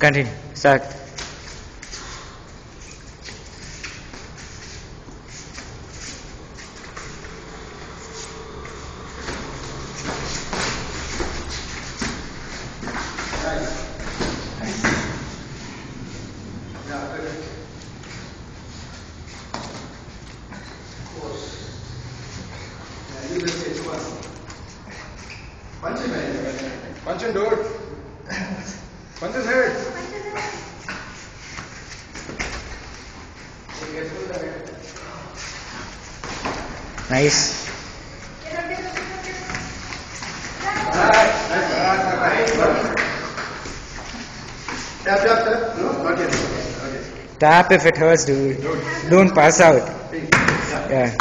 Continue. Start. Punch him, man. Punch him, dude. Punch his head. Nice. Tap, tap, tap. No, not yet. Tap if it hurts, dude. Don't pass out. Yeah.